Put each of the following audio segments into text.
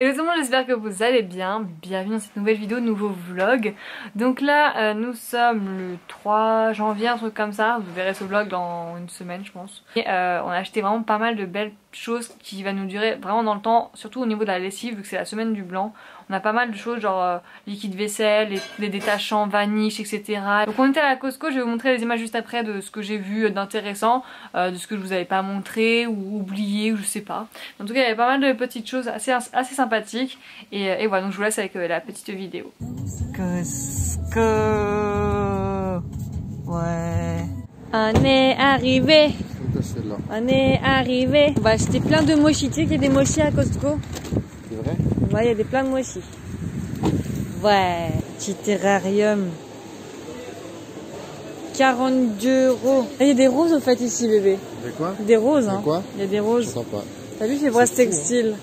Hello tout le monde, j'espère que vous allez bien. Bienvenue dans cette nouvelle vidéo, nouveau vlog. Donc là, euh, nous sommes le 3 janvier, un truc comme ça. Vous verrez ce vlog dans une semaine, je pense. Et euh, on a acheté vraiment pas mal de belles choses qui va nous durer vraiment dans le temps, surtout au niveau de la lessive, vu que c'est la semaine du blanc. On a pas mal de choses genre euh, liquide vaisselle, les, détachants, vaniche, etc. Donc on était à la Costco, je vais vous montrer les images juste après de ce que j'ai vu d'intéressant, euh, de ce que je vous avais pas montré ou oublié ou je sais pas. En tout cas il y avait pas mal de petites choses assez, assez sympathiques. Et, euh, et voilà donc je vous laisse avec la petite vidéo. Costco. Ouais. On est arrivé. On est arrivé. On va acheter plein de mochis, tu sais qu'il y a des mochis à Costco. C'est vrai? Ouais, il y a des plein de mochis. Ouais, petit terrarium. 42 euros. Il y a des roses au fait ici, bébé. Des quoi Des roses, hein. quoi Il y a des roses. Je sens pas. T'as vu, c'est Brest Textile.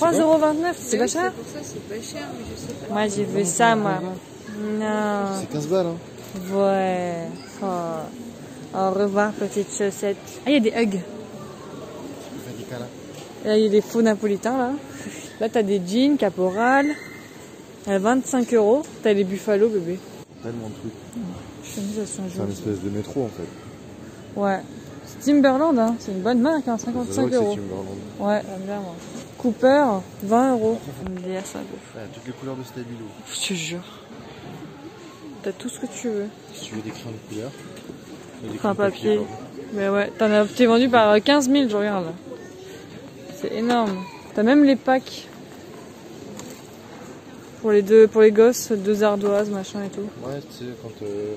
3,29 euros, c'est pas cher Pour ça, c'est pas cher, mais je sais pas. Moi, j'ai vu ça, moi. Non. C'est 15 balles, hein. Ouais. Oh. Au revoir, petite chaussette. Ah, il y a des hugs. Là, il y a des faux napolitains, là. Là, t'as des jeans, caporal. À 25 euros. T'as les buffalo, bébé. Tellement de trucs. C'est un espèce de métro, en fait. Ouais. C'est Timberland, hein. C'est une bonne marque, hein. 55 euros. Ouais, j'aime bien, moi. Cooper, 20 euros. MDR, ça Ouais, toutes les couleurs de Stabilo. Je te jure. T'as tout ce que tu veux. Si tu veux des crayons de couleur. Des papier. Mais ouais, t'en as, t'es vendu par 15 000, je regarde. C'est énorme. T'as même les packs pour les deux, pour les gosses, deux ardoises, machin et tout. Ouais, tu sais, quand euh,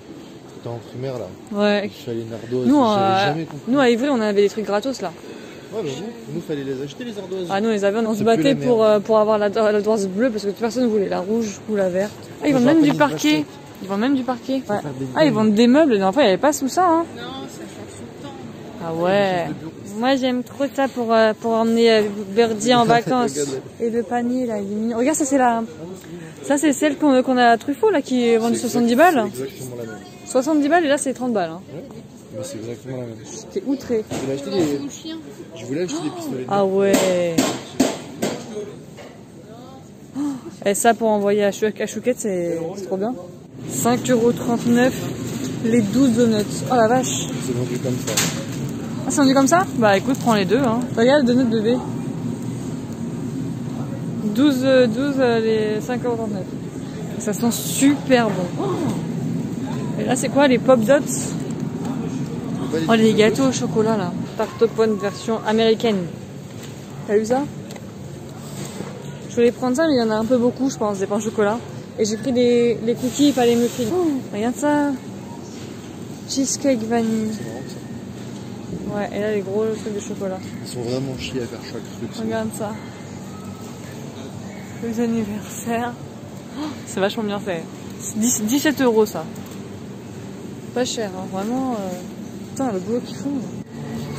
t'es en primaire là. Ouais. Il fallait une ardoise. Nous, à, nous à Ivry, on avait des trucs gratos là. Ouais, bah nous, nous fallait les acheter les ardoises. Ah, nous, on les avait, on se battait pour, euh, pour avoir l'ardoise bleue parce que personne ne voulait la rouge ou la verte. Ah, ils vendent même du parquet. Ils vendent même du parquet. Ouais. Ah, ils vendent des meubles. La fois, il n'y avait pas sous ça. Hein. Non, ça change tout le temps. Ah ouais. Moi j'aime trop ça pour, euh, pour emmener euh, Birdie en vacances. Et le panier là, il est mignon. Regarde, ça c'est la. Ça c'est celle qu'on a à Truffaut là qui est vendue 70 balles. Exactement la même. 70 balles et là c'est 30 balles. Hein. Ouais, c'est exactement la même. T'es outré. Je voulais acheter des. Je voulais acheter des pistolets. Ah ouais. Et ça pour envoyer à, Chou à Chouquette c'est trop bien. 5,39€ les 12 donuts. Oh la vache. C'est vendu comme ça. Ah, c'est vendu comme ça Bah écoute, prends les deux. Hein. Regarde, deux notes bébé. 12, 12 euh, les 5,39€. Ça sent super bon. Et là, c'est quoi les pop dots Oh, les gâteaux au chocolat là. Tarte aux version américaine. T'as vu ça Je voulais prendre ça, mais il y en a un peu beaucoup, je pense, des pains au chocolat. Et j'ai pris des, les cookies, me filer. Oh, regarde ça. Cheesecake vanille. Ouais, et là les gros trucs de chocolat. Ils sont vraiment chiés à faire chaque truc. Regarde ça. Les anniversaires. Oh, c'est vachement bien fait. 17 euros ça. Pas cher, hein. vraiment. Euh... Putain, le boulot qu'ils font.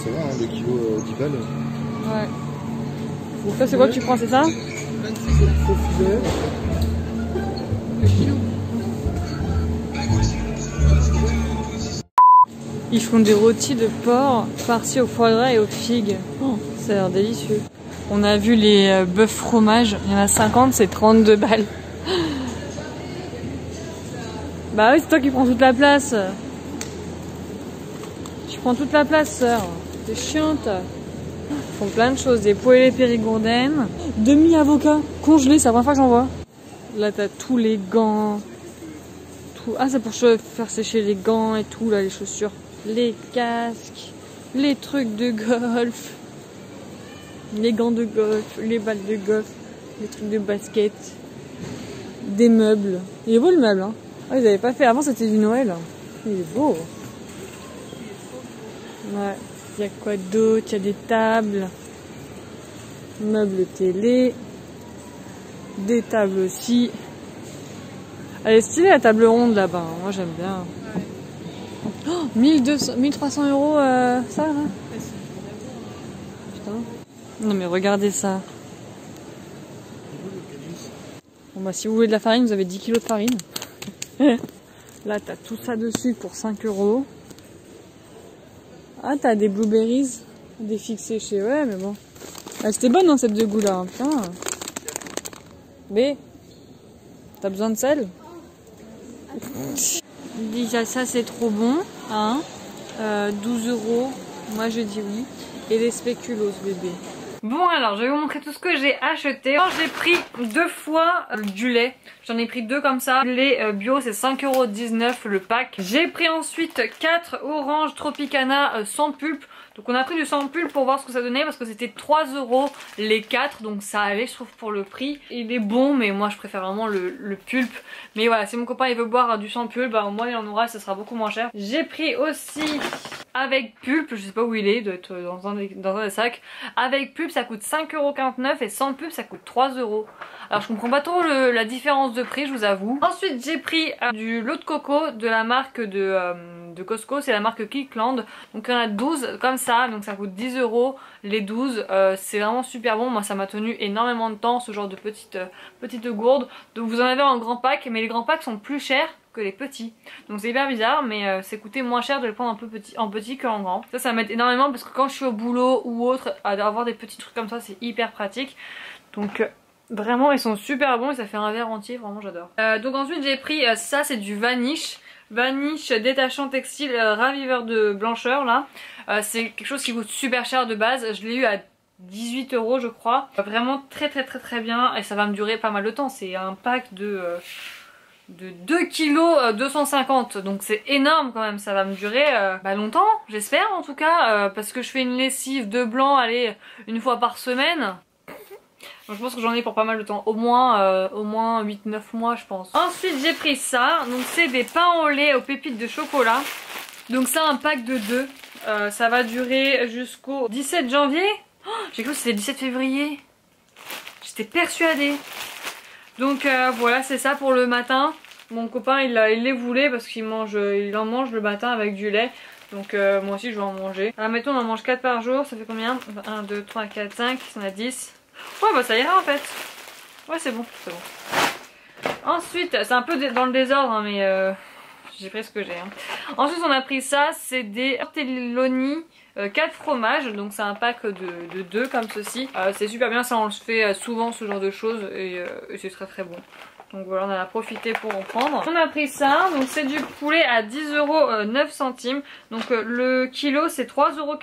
C'est vrai, hein, le kilo euh, 10 balles. Ouais. Donc ça c'est quoi que tu prends, c'est ça? Ils font des rôtis de porc farcis au foie gras et aux figues. Oh, ça a l'air délicieux. On a vu les euh, bœufs fromage. Il y en a 50, c'est 32 balles. bah oui, c'est toi qui prends toute la place. Tu prends toute la place, sœur. T'es chiante. Ils font plein de choses. Des poêlés périgourdaines. Demi-avocat congelé, c'est la première fois que j'en vois. Là, t'as tous les gants. Ah, c'est pour faire sécher les gants et tout, là, les chaussures les casques, les trucs de golf, les gants de golf, les balles de golf, les trucs de basket, des meubles. Il est beau le meuble, hein ah, Ils avaient pas fait. Avant c'était du Noël. Il est beau. Ouais. Il y a quoi d'autre? Il y a des tables, meubles télé, des tables aussi. Elle est stylée la table ronde là-bas. Moi j'aime bien. Oh, 1200, 1300 euros euh, ça là Putain. Non mais regardez ça. Bon bah si vous voulez de la farine, vous avez 10 kilos de farine. là t'as tout ça dessus pour 5 euros. Ah t'as des blueberries, des fixés chez... Ouais mais bon. Ah, C'était bonne dans cette de goût là, hein, putain. B T'as besoin de sel? Déjà ça c'est trop bon. Hein Euh, 12 euros. Moi je dis oui. Et les spéculoos bébé. Bon alors je vais vous montrer tout ce que j'ai acheté. J'ai pris deux fois euh, du lait. J'en ai pris deux comme ça. Le lait euh, bio c'est 5,19€ le pack. J'ai pris ensuite 4 oranges Tropicana euh, sans pulpe. Donc on a pris du sans pulpe pour voir ce que ça donnait parce que c'était 3 euros les 4 donc ça allait je trouve pour le prix. Il est bon mais moi je préfère vraiment le, le pulpe. Mais voilà si mon copain il veut boire du sans pulpe bah moi il en aura ça sera beaucoup moins cher. J'ai pris aussi avec pulpe, je sais pas où il est, il doit être dans un, des, dans un des sacs. Avec pulpe ça coûte 5,49€ et sans pulpe ça coûte 3€. Alors je comprends pas trop la différence de prix je vous avoue. Ensuite j'ai pris euh, du lot de coco de la marque de, euh, Costco, c'est la marque Kickland. Donc il y en a 12 comme ça, donc ça coûte 10 euros les 12. Euh, c'est vraiment super bon, moi ça m'a tenu énormément de temps ce genre de petite, petite gourde. Donc vous en avez en grand pack, mais les grands packs sont plus chers que les petits. Donc c'est hyper bizarre mais c'est coûté moins cher de les prendre un peu petit, en petit qu'en grand. Ça ça m'aide énormément parce que quand je suis au boulot ou autre, avoir des petits trucs comme ça c'est hyper pratique. Donc vraiment ils sont super bons et ça fait un verre entier, vraiment j'adore. Euh, donc ensuite j'ai pris euh, ça c'est du Vanish. Vanish détachant textile euh, raviveur de blancheur là. Euh, c'est quelque chose qui coûte super cher de base. Je l'ai eu à 18 euros je crois. Vraiment très très très très bien et ça va me durer pas mal de temps. C'est un pack de... de 2 kg 250 donc c'est énorme quand même ça va me durer euh, bah, longtemps j'espère en tout cas parce que je fais une lessive de blanc allez une fois par semaine je pense que j'en ai pour pas mal de temps. Au moins euh, moins 8-9 mois je pense. Ensuite j'ai pris ça. Donc c'est des pains au lait aux pépites de chocolat. Donc ça un pack de 2 Euh, ça va durer jusqu'au 17 janvier. Oh, j'ai cru que c'était le 17 février. J'étais persuadée. Donc euh, voilà, c'est ça pour le matin. Mon copain il, les voulait parce qu'il mange, il en mange le matin avec du lait. Donc moi aussi je vais en manger. Alors mettons on en mange 4 par jour, ça fait combien? 1, 2, 3, 4, 5, ça en a 10. Ouais bah ça ira en fait. Ouais c'est bon, c'est bon. Ensuite, c'est un peu dans le désordre hein, mais euh, j'ai pris ce que j'ai. hein. Ensuite on a pris ça, c'est des tortelloni 4 fromages, donc c'est un pack de 2 comme ceci. Euh, c'est super bien, ça on le fait euh, souvent ce genre de choses et, euh, c'est très très bon. Donc voilà, on en a profité pour en prendre. On a pris ça, donc c'est du poulet à 10 euros 9 centimes. Donc euh, le kilo c'est 3,49 euros.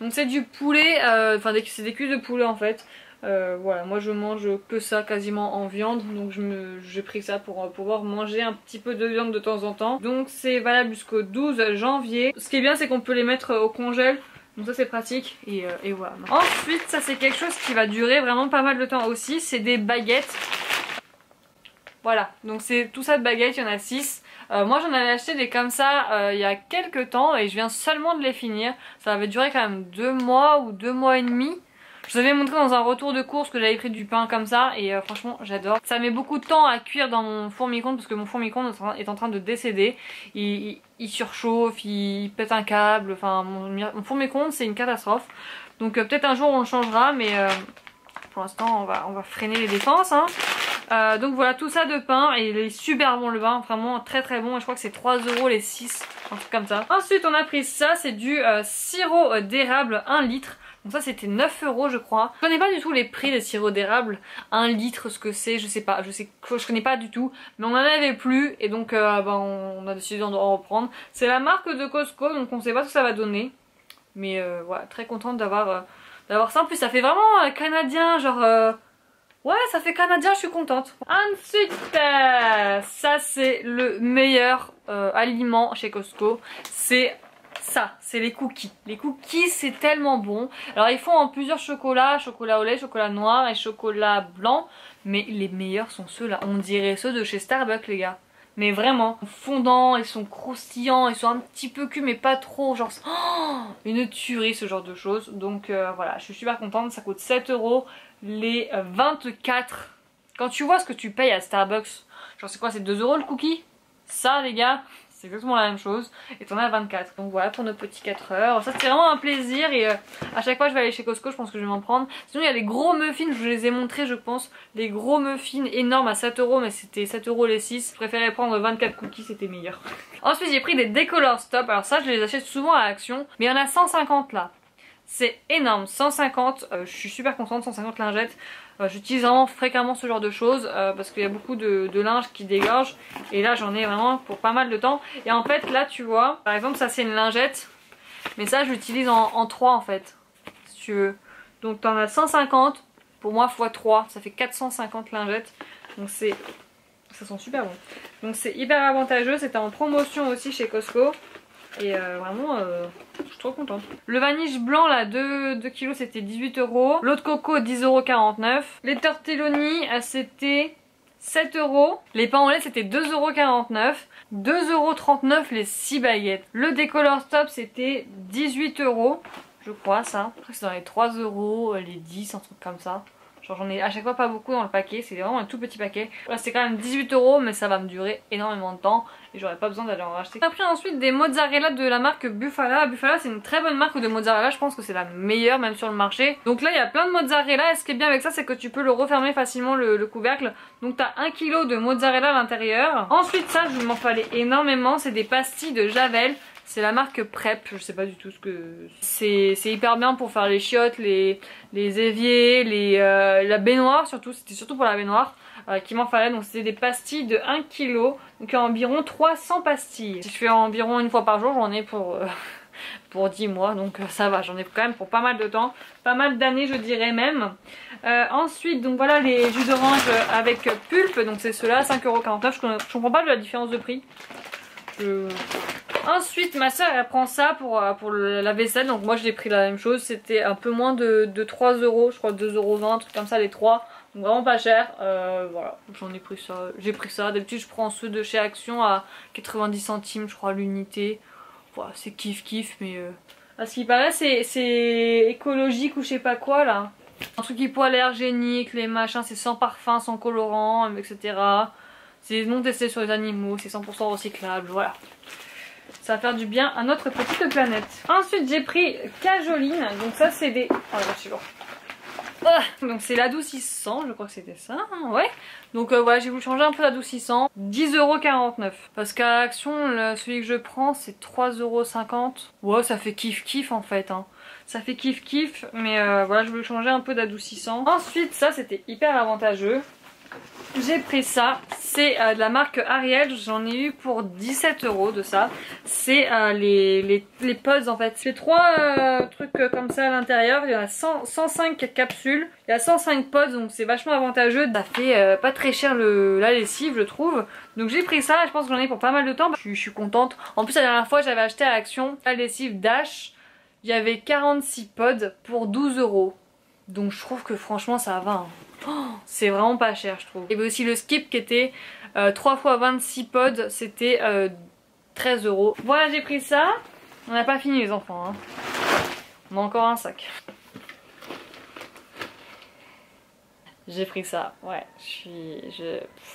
Donc c'est du poulet, euh, enfin c'est des cuisses de poulet en fait. Euh, voilà, moi je mange que ça quasiment en viande, donc j'ai pris ça pour euh, pouvoir manger un petit peu de viande de temps en temps. Donc c'est valable jusqu'au 12 janvier. Ce qui est bien c'est qu'on peut les mettre au congèle. Donc ça c'est pratique et, euh, et voilà. Ensuite ça c'est quelque chose qui va durer vraiment pas mal de temps aussi, c'est des baguettes. Voilà, donc c'est tout ça de baguettes, il y en a 6. moi j'en avais acheté des comme ça euh, il y a quelques temps et je viens seulement de les finir. Ça avait duré quand même 2 mois ou 2 mois et demi. Je vous avais montré dans un retour de course que j'avais pris du pain comme ça et euh, franchement j'adore. Ça met beaucoup de temps à cuire dans mon four micro-ondes parce que mon four micro-ondes est en train- de décéder. Il, il- il surchauffe, il pète un câble, enfin mon, mon four micro-ondes c'est une catastrophe. Donc euh, peut-être un jour on le changera mais euh, pour l'instant on va, freiner les défenses. Hein. Donc voilà tout ça de pain et il est super bon le pain, vraiment très très bon et je crois que c'est 3 euros les 6, un truc comme ça. Ensuite on a pris ça, c'est du sirop d'érable 1 litre. Donc ça c'était 9 euros je crois. Je connais pas du tout les prix des sirops d'érable, 1 litre ce que c'est, je sais pas, je sais je connais pas du tout. Mais on en avait plus et donc bah, on a décidé d'en reprendre. C'est la marque de Costco donc on sait pas ce que ça va donner. Mais euh, voilà, très contente d'avoir euh, d'avoir ça. En plus ça fait vraiment canadien, genre... Ouais, ça fait canadien, je suis contente. Ensuite, ça c'est le meilleur aliment chez Costco. C'est ça, c'est les cookies. Les cookies, c'est tellement bon. Alors ils font en plusieurs chocolats, chocolat au lait, chocolat noir et chocolat blanc. Mais les meilleurs sont ceux-là. On dirait ceux de chez Starbucks, les gars. Mais vraiment, fondants, ils sont croustillants, ils sont un petit peu cuits mais pas trop, genre oh, une tuerie ce genre de choses. Donc euh, voilà, je suis super contente, ça coûte 7 euros les euh, 24. Quand tu vois ce que tu payes à Starbucks, genre c'est quoi, c'est 2 euros le cookie? Ça les gars, c'est exactement la même chose. Et t'en as 24. Donc voilà pour nos petits 4 heures. Ça c'est vraiment un plaisir et euh, à chaque fois je vais aller chez Costco, je pense que je vais m'en prendre. Sinon il y a les gros muffins, je vous les ai montrés je pense. Les gros muffins énormes à 7 euros mais c'était 7 euros les 6. Je préférais prendre 24 cookies, c'était meilleur. Ensuite j'ai pris des Decolor Stop. Alors ça je les achète souvent à Action. Mais il y en a 150 là. C'est énorme, 150, euh, je suis super contente, 150 lingettes. J'utilise vraiment fréquemment ce genre de choses euh, parce qu'il y a beaucoup de, linge qui dégorge et là j'en ai vraiment pour pas mal de temps. Et en fait là tu vois, par exemple ça c'est une lingette mais ça j'utilise en, en 3 en fait si tu veux. Donc t'en as 150 pour moi x 3 ça fait 450 lingettes donc c'est ça sent super bon. Donc c'est hyper avantageux, c'était en promotion aussi chez Costco. Et euh, vraiment, euh, je suis trop contente. Le vaniche blanc, là, 2, 2 kilos, c'était 18 euros. L'eau de coco, 10,49€. Les tortelloni, euh, c'était 7 euros. Les pains au lait, c'était 2,49€. 2,39€ les 6 baguettes. Le décolor stop, c'était 18 euros. Je crois, ça. Après, c'est dans les 3 euros, les 10, un truc comme ça. J'en ai à chaque fois pas beaucoup dans le paquet, c'est vraiment un tout petit paquet. Là c'est quand même 18 euros mais ça va me durer énormément de temps et j'aurais pas besoin d'aller en racheter. J'ai pris ensuite des mozzarella de la marque Bufala. Bufala c'est une très bonne marque de mozzarella, je pense que c'est la meilleure même sur le marché. Donc là il y a plein de mozzarella et ce qui est bien avec ça c'est que tu peux le refermer facilement le, couvercle. Donc t'as 1 kg de mozzarella à l'intérieur. Ensuite ça je m'en fallait énormément, c'est des pastilles de Javel. C'est la marque Prep, je sais pas du tout ce que... C'est. Hyper bien pour faire les chiottes, les, les éviers, euh, la baignoire surtout, c'était surtout pour la baignoire euh, qui m'en fallait. Donc c'était des pastilles de 1 kg, donc environ 300 pastilles. Si je fais environ une fois par jour, j'en ai pour... Euh, pour 10 mois. Donc ça va. J'en ai quand même pour pas mal de temps. Pas mal d'années je dirais même. Ensuite donc voilà les jus d'orange avec pulpe. Donc c'est ceux-là 5,49€ je, je comprends pas la différence de prix. Je, Ensuite, ma soeur elle prend ça pour, euh, pour la vaisselle. Donc moi, j'ai pris la même chose. C'était un peu moins de, de 3 euros. Je crois 2,20 euros, un truc comme ça, les trois. Donc vraiment pas cher. Euh, voilà, j'en ai pris ça. J'ai pris ça. D'habitude, je prends ceux de chez Action à 90 centimes, je crois, l'unité. Voilà, c'est kiff kiff, mais... Euh... À ce qui paraît, c'est écologique ou je sais pas quoi, là. Un truc hypoallergénique, les machins, c'est sans parfum, sans colorant, etc. C'est non testé sur les animaux, c'est 100% recyclable, voilà ça va faire du bien à notre petite planète. Ensuite j'ai pris Cajoline, donc ça c'est des... Oh la vache, lourd. Ah, donc c'est l'adoucissant, je crois que c'était ça, hein, ouais. Donc euh, voilà, j'ai voulu changer un peu l'adoucissant. 10,49€. Parce qu'à Action, celui que je prends, c'est 3,50€. Ouais, ça fait kiff kiff en fait. Hein. Ça fait kiff kiff, mais euh, voilà, je voulais changer un peu d'adoucissant. Ensuite, ça c'était hyper avantageux. J'ai pris ça, c'est euh, de la marque Ariel, j'en ai eu pour 17 euros de ça. C'est euh, les, pods en fait. C'est trois euh, trucs comme ça à l'intérieur, il y a 105 capsules, il y a 105 pods donc c'est vachement avantageux. Ça fait pas très cher le, la lessive je trouve. Donc j'ai pris ça, je pense que j'en ai pour pas mal de temps, je, je, suis contente. En plus la dernière fois j'avais acheté à Action la lessive Dash, il y avait 46 pods pour 12 euros. Donc je trouve que franchement ça va. Hein. C'est vraiment pas cher je trouve. Il y avait aussi le skip qui était 3 x 26 pods, c'était 13 euh, euros. Voilà j'ai pris ça. On n'a pas fini les enfants. Hein. On a encore un sac. J'ai pris ça, ouais.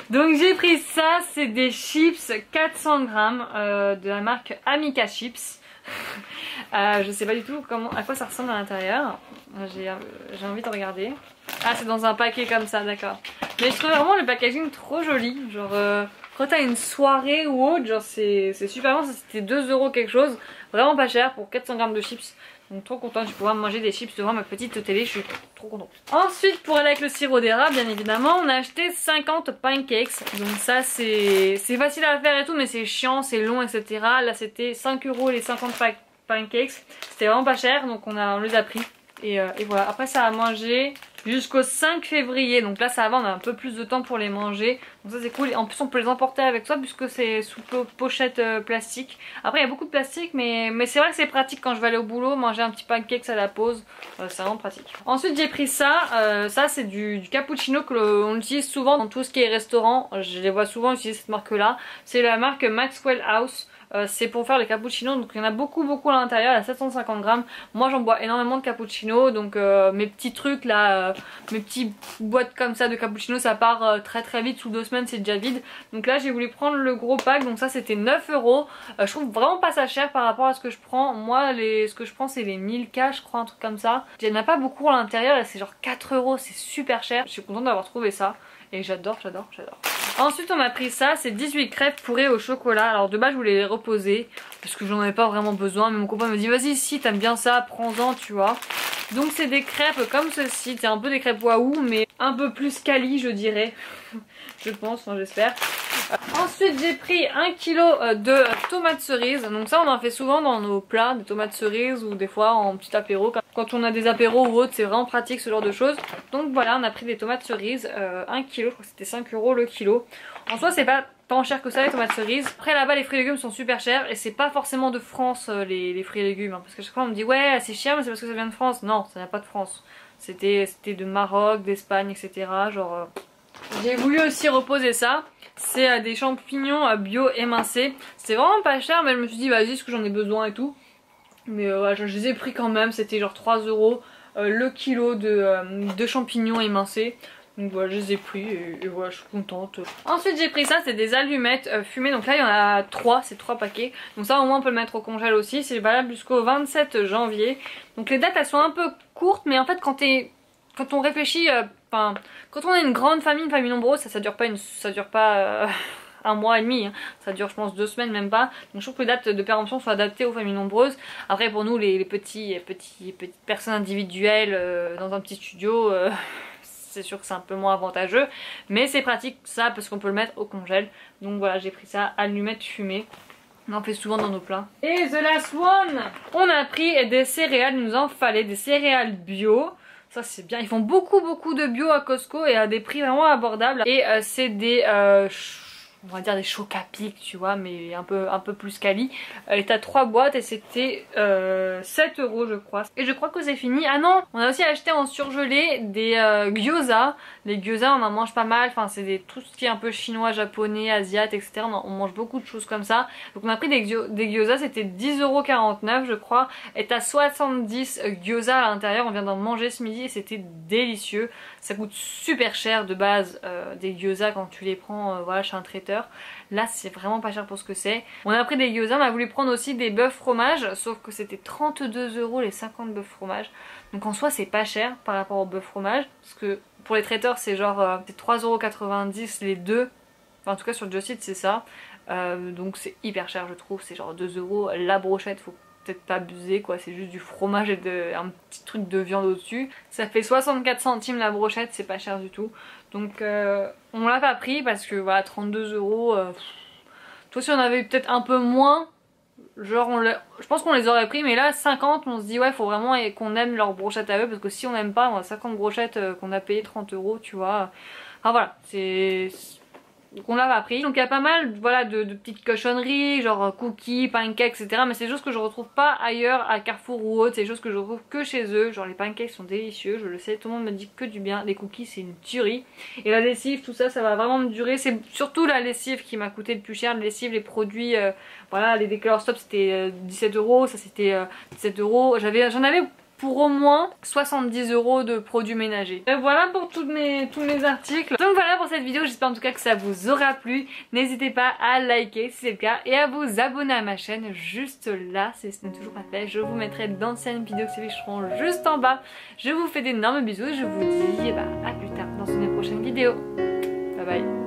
Donc j'ai pris ça, c'est des chips 400 grammes euh, de la marque Amica Chips. Euh, je sais pas du tout comment, à quoi ça ressemble à l'intérieur. J'ai envie de regarder. Ah, c'est dans un paquet comme ça, d'accord. Mais je trouve vraiment le packaging trop joli. Genre, euh, quand t'as une soirée ou autre, genre c'est super bon. C'était 2 euros quelque chose. Vraiment pas cher pour 400 grammes de chips. Donc trop content je vais pouvoir manger des chips devant ma petite télé, je suis trop contente. Ensuite pour aller avec le sirop d'érable bien évidemment on a acheté 50 pancakes. Donc ça c'est facile à faire et tout mais c'est chiant, c'est long etc. Là c'était 5 euros les 50 pancakes. C'était vraiment pas cher donc on, a, on les a pris. Et, euh, et voilà après ça a mangé jusqu'au 5 février. Donc là ça va, on a un peu plus de temps pour les manger. Donc ça c'est cool. En plus on peut les emporter avec soi puisque c'est sous pochette euh, plastique. Après il y a beaucoup de plastique mais, c'est vrai que c'est pratique quand je vais aller au boulot, manger un petit pancake à la pause. Euh, c'est vraiment pratique. Ensuite j'ai pris ça. Euh, ça c'est du, du, cappuccino que l'on utilise souvent dans tout ce qui est restaurant. Je les vois souvent utiliser cette marque là. C'est la marque Maxwell House. Euh, c'est pour faire les cappuccinos donc il y en a beaucoup beaucoup à l'intérieur, il y a 750 grammes. Moi j'en bois énormément de cappuccino donc euh, mes petits trucs là, euh, mes petits boîtes comme ça de cappuccino ça part très très vite, sous deux semaines c'est déjà vide. Donc là j'ai voulu prendre le gros pack donc ça c'était 9 euros. Je trouve vraiment pas ça cher par rapport à ce que je prends. Moi les, ce que je prends c'est les 1000K je crois un truc comme ça. Il n'y en a pas beaucoup à l'intérieur c'est genre 4 euros c'est super cher. Je suis contente d'avoir trouvé ça. Et j'adore, j'adore, j'adore. Ensuite on m'a pris ça, c'est 18 crêpes fourrées au chocolat. Alors de base je voulais les reposer parce que j'en avais pas vraiment besoin. Mais mon copain me dit vas-y si t'aimes bien ça, prends-en tu vois. Donc c'est des crêpes comme ceci, c'est un peu des crêpes waouh mais un peu plus quali je dirais. je pense, enfin j'espère. Ensuite j'ai pris un kilo euh, de tomates cerises. Donc ça on en fait souvent dans nos plats, des tomates cerises ou des fois en petit apéro. Quand on a des apéros ou autres c'est vraiment pratique ce genre de choses. Donc voilà on a pris des tomates cerises, euh, 1 kilo, je crois que c'était 5 euros le kilo. En soi c'est pas tant cher que ça les tomates cerises. Après là-bas les fruits et légumes sont super chers et c'est pas forcément de France euh, les, fruits et légumes. Hein, parce que chaque fois on me dit ouais c'est cher mais c'est parce que ça vient de France. Non ça vient pas de France. C'était de Maroc, d'Espagne etc. Genre... Euh, j'ai voulu aussi reposer ça. C'est euh, des champignons bio émincés. C'est vraiment pas cher mais je me suis dit vas-y est-ce que j'en ai besoin et tout. Mais ouais, je, les ai pris quand même. C'était genre 3 euros le kilo de, champignons émincés. Donc voilà, je les ai pris et, voilà, je suis contente. Ensuite j'ai pris ça, c'est des allumettes euh, fumées. Donc là il y en a 3, c'est 3 paquets. Donc ça au moins on peut le mettre au congèle aussi. C'est valable jusqu'au 27 janvier. Donc les dates elles sont un peu courtes mais en fait quand, on réfléchit, euh, quand on a une grande famille, une famille nombreuse, ça, ça dure pas, euh, un mois et demi. Hein. Ça dure je pense deux semaines même pas. Donc je trouve que les dates de péremption sont adaptées aux familles nombreuses. Après pour nous les, petits, petites personnes individuelles dans un petit studio c'est sûr que c'est un peu moins avantageux. Mais c'est pratique ça parce qu'on peut le mettre au congèle. Donc voilà, j'ai pris ça, allumette fumée. On en fait souvent dans nos plats. Et the last one On a pris des céréales, il nous en fallait des céréales bio. Ça c'est bien, ils font beaucoup beaucoup de bio à Costco et à des prix vraiment abordables. Et euh, c'est des... Euh, on va dire des chocs à tu vois mais un peu, un peu plus quali. Elle était à 3 boîtes et c'était euh, 7 euros je crois. Et je crois que c'est fini. Ah non on a aussi acheté en surgelé des euh, gyoza. Les gyoza on en mange pas mal. Enfin c'est tout ce qui est un peu chinois japonais asiate etc on, mange beaucoup de choses comme ça. Donc on a pris des, des gyoza. C'était 10,49€ je crois. Et à 70 gyoza à l'intérieur. On vient d'en manger ce midi et c'était délicieux. Ça coûte super cher de base euh, des gyoza quand tu les prends euh, voilà, chez un traiteur. Là c'est vraiment pas cher pour ce que c'est. On a pris des gyoza, on a voulu prendre aussi des bœufs fromage, sauf que c'était 32 euros les 50 bœufs fromage. Donc en soi c'est pas cher par rapport au bœuf fromage, parce que pour les traiteurs c'est genre euh, 3,90€ les deux. Enfin, en tout cas sur le c'est ça. Euh, donc c'est hyper cher je trouve, c'est genre 2 euros la brochette, faut peut-être abuser quoi, c'est juste du fromage et de, un petit truc de viande au-dessus. Ça fait 64 centimes la brochette, c'est pas cher du tout. Donc euh, on l'a pas pris parce que voilà 32 euros. Euh, toi si on avait peut-être un peu moins, genre on je pense qu'on les aurait pris mais là 50 on se dit ouais faut vraiment qu'on aime leur brochette à eux parce que si on aime pas on a 50 brochettes euh, qu'on a payé 30 euros tu vois. Enfin voilà c'est donc on l'a pas pris. Donc il y a pas mal voilà, de, petites cochonneries, genre euh, cookies, pancakes, etc. Mais c'est des choses que je retrouve pas ailleurs à Carrefour ou autre. C'est des choses que je retrouve que chez eux. Genre les pancakes sont délicieux, je le sais, tout le monde me dit que du bien. Les cookies c'est une tuerie. Et la lessive, tout ça, ça va vraiment me durer. C'est surtout la lessive qui m'a coûté le plus cher. La lessive, les produits, euh, voilà, les décolor stop c'était 17 euh, euros, ça c'était 17 euros. J'en avais pour au moins 70 euros de produits ménagers. Et voilà pour tous mes, articles. Donc voilà pour cette vidéo, j'espère en tout cas que ça vous aura plu. N'hésitez pas à liker si c'est le cas et à vous abonner à ma chaîne juste là si ce n'est toujours pas fait. Je vous mettrai d'anciennes vidéos qui seront juste en bas. Je vous fais d'énormes bisous et je vous dis bah, à plus tard dans une prochaine vidéo. Bye bye.